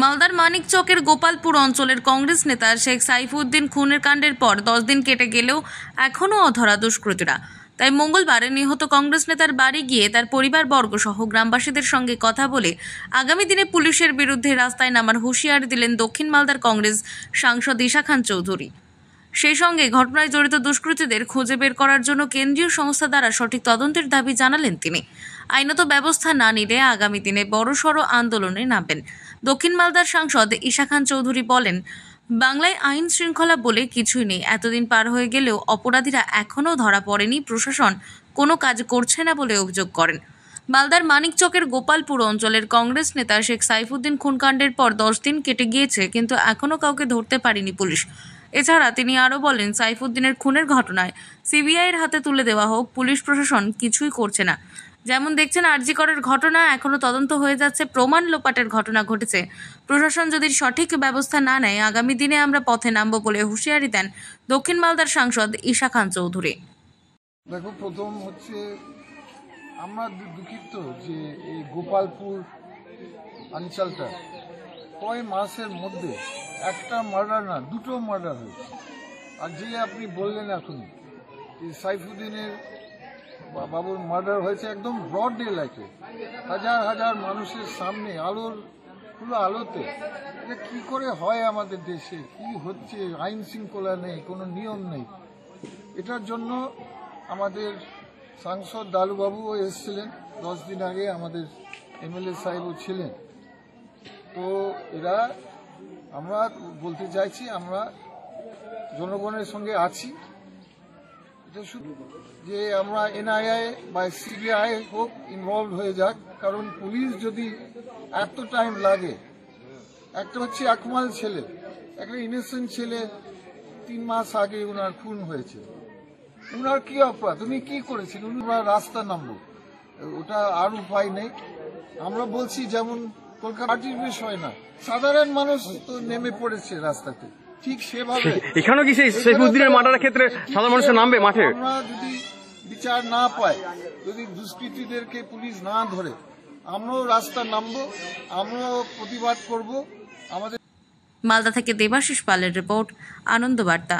মালদার মানিক চকের গোপালপুর অঞ্চলের কংগ্রেস নেতা শেখ সাইফুদ্দিন খুনের কাণ্ডের পর দশ দিন কেটে গেলেও এখনও অধরা দুষ্কৃতীরা। তাই মঙ্গলবারে নিহত কংগ্রেস নেতার বাড়ি গিয়ে তার পরিবারবর্গ সহ গ্রামবাসীদের সঙ্গে কথা বলে আগামী দিনে পুলিশের বিরুদ্ধে রাস্তায় নামার হুঁশিয়ার দিলেন দক্ষিণ মালদার কংগ্রেস সাংসদ ঈশা খান চৌধুরী। সেই সঙ্গে ঘটনায় জড়িত দুষ্কৃতীদের খুঁজে বের করার জন্য কেন্দ্রীয় সংস্থা দ্বারা সঠিক তদন্তের দাবি জানালেন তিনি। আইনত ব্যবস্থা না নিলে আগামী দিনে বড়সড় আন্দোলনে নামবেন। দক্ষিণ মালদার সাংসদ ঈশা খান চৌধুরী বলেন, বাংলায় আইন শৃঙ্খলা বলে কিছুই নেই। এতদিন পার হয়ে গেলেও অপরাধীরা এখনও ধরা পড়েনি। প্রশাসন কোনো কাজ করছে না বলে অভিযোগ করেন। মালদার মানিকচকের গোপালপুর অঞ্চলের কংগ্রেস নেতা শেখ সাইফুদ্দিন খুনকাণ্ডের পর দশ দিন কেটে গিয়েছে, কিন্তু এখনও কাউকে ধরতে পারেনি পুলিশ। এছাড়া তিনি আরও বলেন, সাইফুদ্দিনের খুনের ঘটনায় সিবিআইয়ের হাতে তুলে দেওয়া হোক, পুলিশ প্রশাসন কিছুই করছে না। যেমন দেখছেন আরজিকরের ঘটনা এখনও তদন্ত হয়ে যাচ্ছে, প্রমাণ লোপাটের ঘটনা ঘটেছে। প্রশাসন যদি সঠিক ব্যবস্থা না নেয়, আগামী দিনে আমরা পথে নামব বলে হুঁশিয়ারি দেন দক্ষিণ মালদার সাংসদ ঈশা খান চৌধুরী। দেখো, প্রথম হচ্ছে আমরা দুঃখিত যে এই গোপালপুর অঞ্চলটা কয় মাসের মধ্যে একটা মার্ডার না, দুটো মার্ডার হয়েছে। আর যে আপনি বললেন এখন যে সাইফুদ্দিনের বাবুর মার্ডার হয়েছে একদম ব্রড ডে লাইটে হাজার হাজার মানুষের সামনে আলোর, পুরো আলোতে। এটা কি করে হয় আমাদের দেশে? কি হচ্ছে? আইন শৃঙ্খলা নেই, কোনো নিয়ম নেই। এটার জন্য আমাদের সাংসদ দালুবাবুও এসেছিলেন। দশ দিন আগে আমাদের এমএলএ সাহেবও ছিলেন। তো এরা আমরা বলতে চাইছি, আমরা জনগণের সঙ্গে আছি। এটা শুধু যে আমরা এনআইআই বা সিবিআই হোক ইনভলভ হয়ে যাক, কারণ পুলিশ যদি এত টাইম লাগে, একটা হচ্ছে একমাল ছেলে, একটা ইনোসেন্ট ছেলে, তিন মাস আগে ওনার খুন হয়েছে। ওনার কি অপরাধ? উনি কি করেছেন উনি রাস্তা নামবো ওটা আর উপায় নেই। আমরা বলছি যেমন কলকাতা বিষয় না। সাধারণ মানুষ তো নেমে পড়েছে রাস্তাতে। ঠিক সেভাবে এখানেও কি সেই শেখুদ্দিনের মার্ডারের ক্ষেত্রে সাধারণ মানুষের নামবে মাঠে? আমরা যদি বিচার না পাই যদি দুষ্কৃতীদেরকে পুলিশ না ধরে আমরাও রাস্তা নামবো আমরাও প্রতিবাদ করব। আমাদের মালদা থেকে দেবাশিস পালের রিপোর্ট আনন্দ বার্তা।